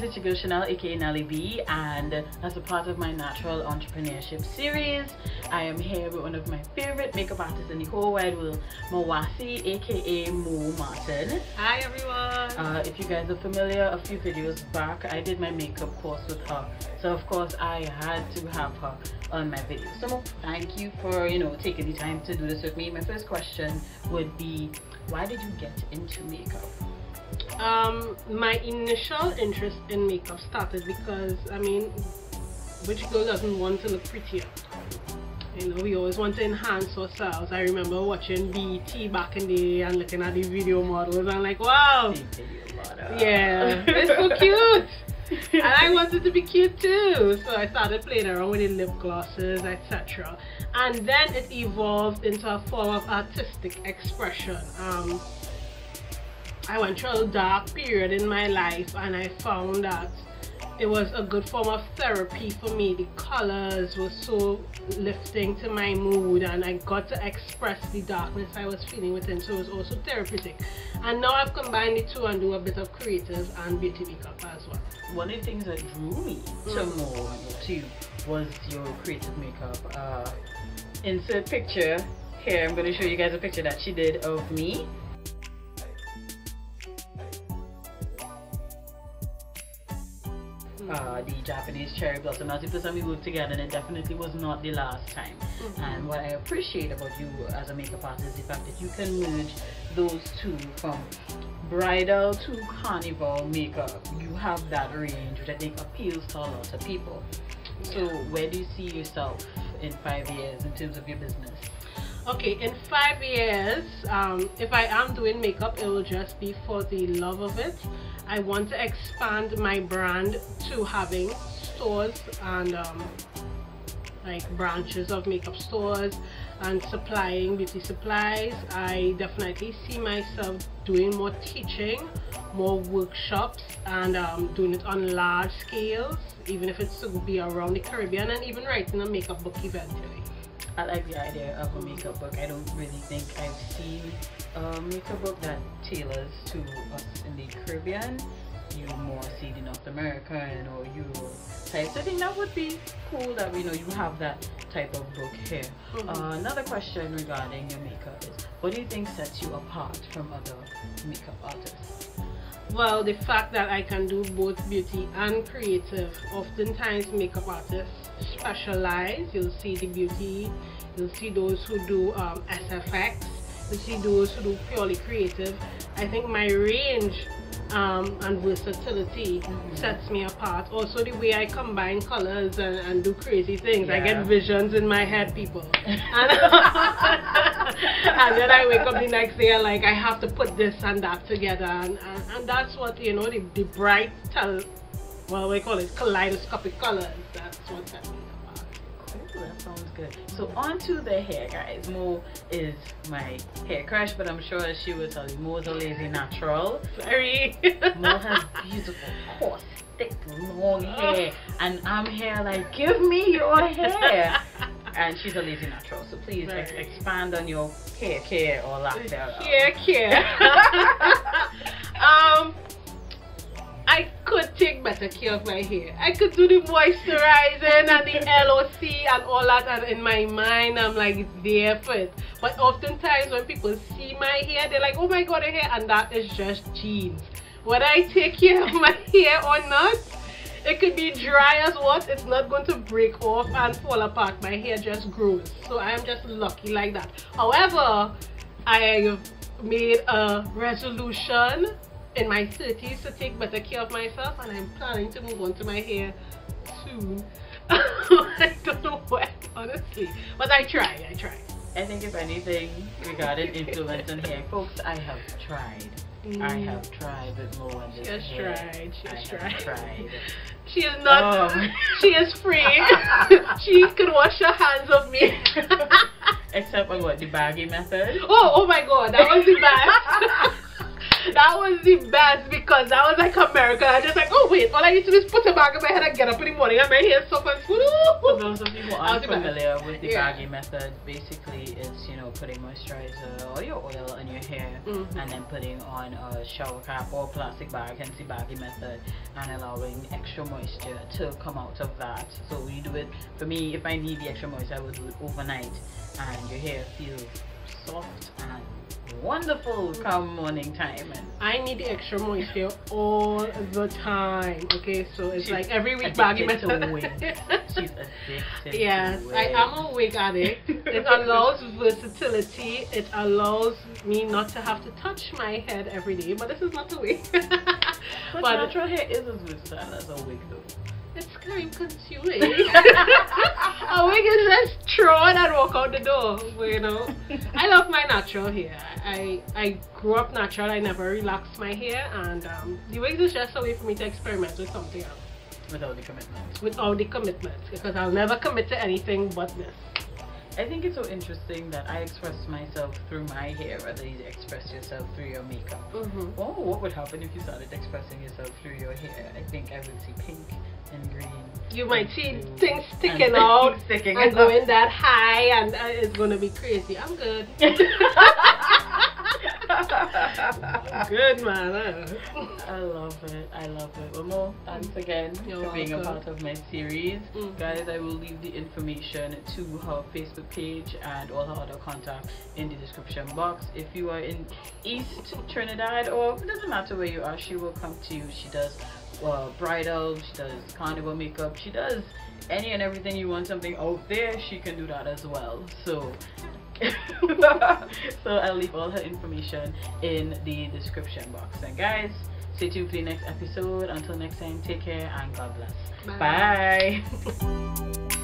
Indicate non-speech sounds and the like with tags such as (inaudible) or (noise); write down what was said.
it's your girl Tshenelle, aka Nelly B, and as a part of my natural entrepreneurship series, I am here with one of my favorite makeup artists in the whole wide world, Mawasi, aka Mo Martin. Hi everyone! Uh, if you guys are familiar, a few videos back, I did my makeup course with her, so of course I had to have her on my video. So Mo, thank you for you know taking the time to do this with me. My first question would be, why did you get into makeup? Um, my initial interest in makeup started because I mean, which girl doesn't want to look prettier? You know, we always want to enhance ourselves. I remember watching BET back in the day and looking at the video models and like, wow, yeah, it's so (laughs) cute. and I wanted to be cute too, so I started playing around with the lip glosses, etc. And then it evolved into a form of artistic expression. Um, I went through a dark period in my life and I found that it was a good form of therapy for me. The colors were so lifting to my mood and I got to express the darkness I was feeling within so it was also therapeutic. And now I've combined the two and do a bit of creative and beauty makeup as well. One of the things that drew me to mm. more too was your creative makeup. Uh, insert picture here. I'm going to show you guys a picture that she did of me uh, the Japanese cherry blossom. As the first time we worked together, and it definitely was not the last time. Mm -hmm. And what I appreciate about you as a makeup artist is the fact that you can merge those two from bridal to carnival makeup. You have that range, which I think appeals to a lot of people. So, where do you see yourself in five years in terms of your business? okay in five years um, if I am doing makeup it will just be for the love of it I want to expand my brand to having stores and um, like branches of makeup stores and supplying beauty supplies. I definitely see myself doing more teaching more workshops and um, doing it on large scales even if it's to be around the Caribbean and even writing a makeup book eventually. I like the idea of a makeup book. I don't really think I've seen a makeup book that tailors to in the Caribbean. You more see the North American or Europe type. So I think that would be cool that we know you have that type of book here. Mm -hmm. uh, another question regarding your makeup is, what do you think sets you apart from other makeup artists? Well, the fact that I can do both beauty and creative. Oftentimes makeup artists specialize. You'll see the beauty, you'll see those who do um, SFX, you'll see those who do purely creative. I think my range um, and versatility mm -hmm. sets me apart. Also the way I combine colors and, and do crazy things. Yeah. I get visions in my head, people. (laughs) and, (laughs) and, then I wake up the next day and like I have to put this and that together and, and, and that's what you know the, the bright tell well we call it kaleidoscopic colors. That's what that means that sounds good. So on to the hair, guys. Mo is my hair crush, but I'm sure she will tell you Mo is a lazy natural. Very. (laughs) Mo has beautiful, coarse, thick, long hair, and I'm here like, give me your hair. (laughs) and she's a lazy natural, so please ex expand on your hair care or lack thereof. Hair care. (laughs) um I take better care of my hair. I could do the moisturizing and the LOC and all that and in my mind I'm like there for it. But oftentimes when people see my hair they're like oh my god hair and that is just genes. Whether I take care of my (laughs) hair or not it could be dry as what it's not going to break off and fall apart my hair just grows so I am just lucky like that however I've made a resolution in my 30s to take better care of myself and I'm planning to move on to my hair soon. (laughs) I don't know when, honestly. But I try, I try. I think if anything regarding influence on hair, (laughs) folks, I have tried. Mm. I have tried with Mo and this She has hair. tried. She has I tried. tried. (laughs) She is not. Um. She is free. she could wash her hands of me. Except for what the baggy method. Oh, oh my God, that was the best. That was the best because that was like America. I just like, oh wait, all I need to do is put a bag in my head and get up in the morning and my hair so much. For those of you who aren't familiar with the Yeah. baggy method, basically it's you know putting moisturizer or your oil on your hair Mhm. and then putting on a shower cap or plastic bag, hence the baggy method, and allowing extra moisture to come out of that. So we do it for me. If I need the extra moisture, I would do it overnight, and your hair feels soft and wonderful come morning time. And I need the extra moisture all the time. Okay, so it's She's like every week baggy to wigs. (laughs) She's addicted. Yes, I am a wig addict. It allows versatility. It allows me not to have to touch my head every day. But this is not a wig. (laughs) But, but natural hair is as versatile as a wig though. It's time consuming. a wig is just throw it and walk out the door. But, you know, I love my natural hair. I I grew up natural. I never relaxed my hair, and um, the wigs is just a way for me to experiment with something else Without the commitment. without the commitment because I'll never commit to anything but this. I think it's so interesting that I express myself through my hair rather than you express yourself through your makeup. Mm-hmm. Oh, what would happen if you started expressing yourself through your hair? I think I would see pink and green. You might see things sticking out sticking and out. going that high, and uh, it's gonna be crazy. I'm good. (laughs) good man. I love it. I love it. Well, thanks again You're for being a part of my series. Mhm. Guys, I will leave the information to her Facebook page and all her other contact in the description box. If you are in East Trinidad or it doesn't matter where you are, she will come to you. She does uh, bridal, she does carnival makeup, she does any and everything you want something out there, she can do that as well. So (laughs) so I'll leave all her information in the description box. And guys, stay tuned for the next episode. Until next time, take care and God bless. Bye. Bye. (laughs)